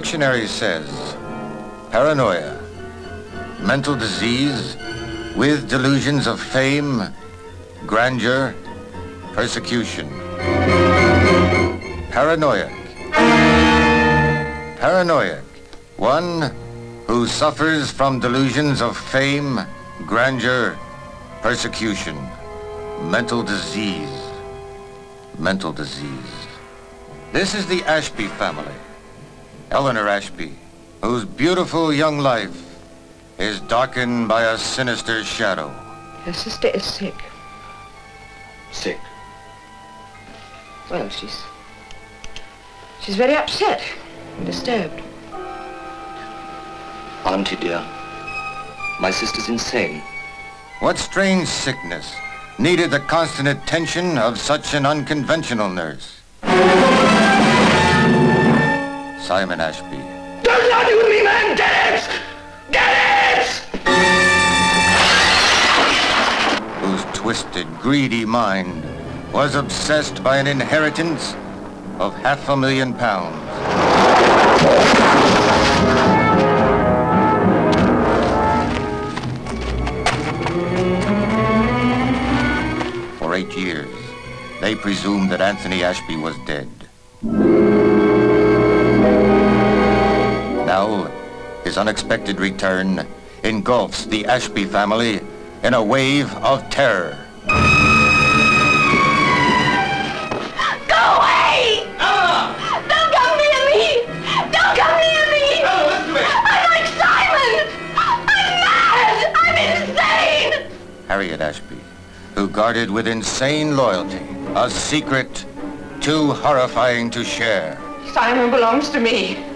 dictionary says paranoia, mental disease with delusions of fame, grandeur, persecution. Paranoiac. Paranoiac. One who suffers from delusions of fame, grandeur, persecution, mental disease. Mental disease. This is the Ashby family. Eleanor Ashby, whose beautiful young life is darkened by a sinister shadow. Her sister is sick. Sick? Well, she's... She's very upset and disturbed. Auntie, dear, my sister's insane. What strange sickness needed the constant attention of such an unconventional nurse? Simon Ashby. Don't argue with me, man! Get it! Get it! whose twisted, greedy mind was obsessed by an inheritance of half a million pounds. For eight years, they presumed that Anthony Ashby was dead. Now, his unexpected return engulfs the Ashby family in a wave of terror. Go away! Ah! Don't come near me! Don't come near me! I'm like Simon! I'm mad! I'm insane! Harriet Ashby, who guarded with insane loyalty a secret too horrifying to share. Simon belongs to me.